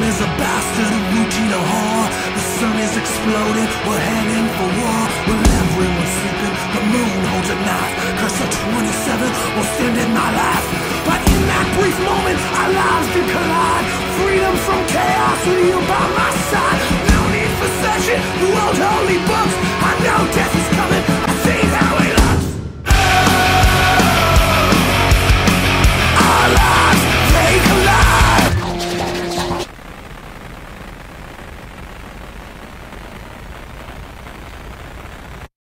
Is a bastard, a routine, a whore The sun is exploding, we're heading for war. When everyone's sleeping, the moon holds a knife. Curse of 27 will stand in my life But in that brief moment, our lives do collide. Freedom from chaos, with you by my side. No need for session, you old holy books.